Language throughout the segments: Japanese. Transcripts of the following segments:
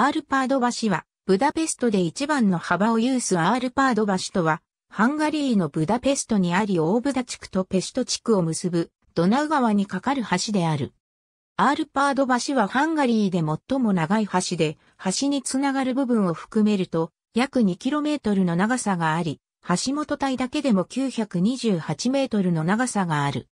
アールパード橋は、ブダペストで一番の幅を有すアールパード橋とは、ハンガリーのブダペストにありオーブダ地区とペシト地区を結ぶドナウ川に架かる橋である。アールパード橋はハンガリーで最も長い橋で、橋につながる部分を含めると、約 2km の長さがあり、橋本体だけでも928メートルの長さがある。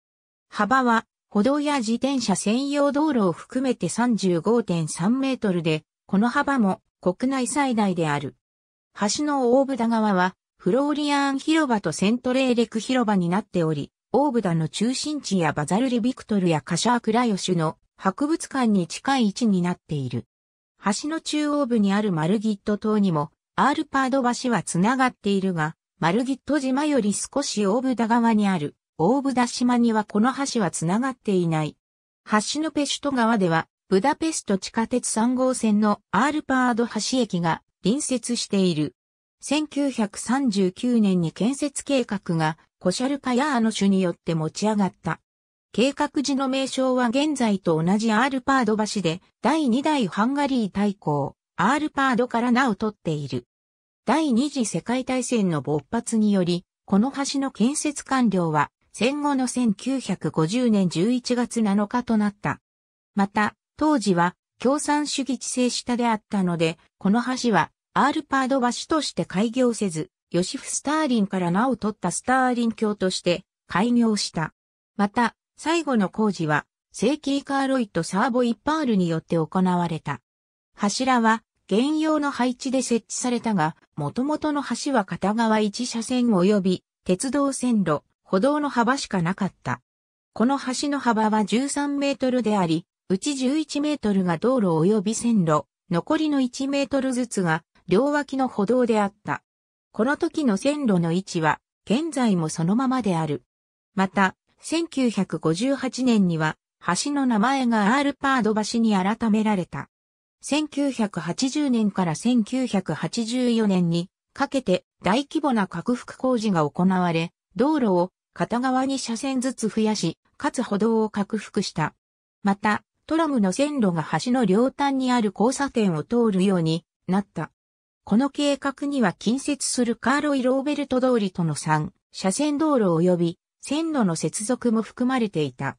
幅は、歩道や自転車専用道路を含めて35.3メートルで、この幅も国内最大である。橋の大ブダ側は、フローリアン広場とセントレーレク広場になっており、大ブダの中心地やバザルリビクトルやカシャークラヨシュの博物館に近い位置になっている。橋の中央部にあるマルギット島にも、アールパード橋は繋がっているが、マルギット島より少し大ブダ側にある、大ブダ島にはこの橋は繋がっていない。橋のペシュト川では、ブダペスト地下鉄3号線のアールパード橋駅が隣接している。1939年に建設計画がコシャルカヤーノ種によって持ち上がった。計画時の名称は現在と同じアールパード橋で第2代ハンガリー大公アールパードから名を取っている。第二次世界大戦の勃発により、この橋の建設完了は戦後の1950年11月7日となった。また、当時は共産主義地制下であったので、この橋はアールパード橋として開業せず、ヨシフ・スターリンから名を取ったスターリン橋として開業した。また、最後の工事は、セーキーカーロイとサーボイッパールによって行われた。柱は、原用の配置で設置されたが、元々の橋は片側1車線及び、鉄道線路、歩道の幅しかなかった。この橋の幅は13メートルであり、うち11メートルが道路及び線路、残りの1メートルずつが両脇の歩道であった。この時の線路の位置は現在もそのままである。また、1958年には橋の名前がアールパード橋に改められた。1980年から1984年にかけて大規模な拡幅工事が行われ、道路を片側に車線ずつ増やし、かつ歩道を拡幅した。また、トラムの線路が橋の両端にある交差点を通るようになった。この計画には近接するカーロイ・ローベルト通りとの3、車線道路及び線路の接続も含まれていた。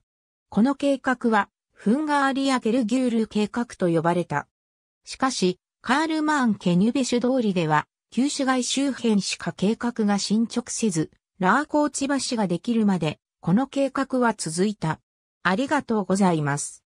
この計画は、フンガーリア・ゲルギュール計画と呼ばれた。しかし、カールマーン・ケニュベシュ通りでは、旧市街周辺しか計画が進捗せず、ラーコーチ橋ができるまで、この計画は続いた。ありがとうございます。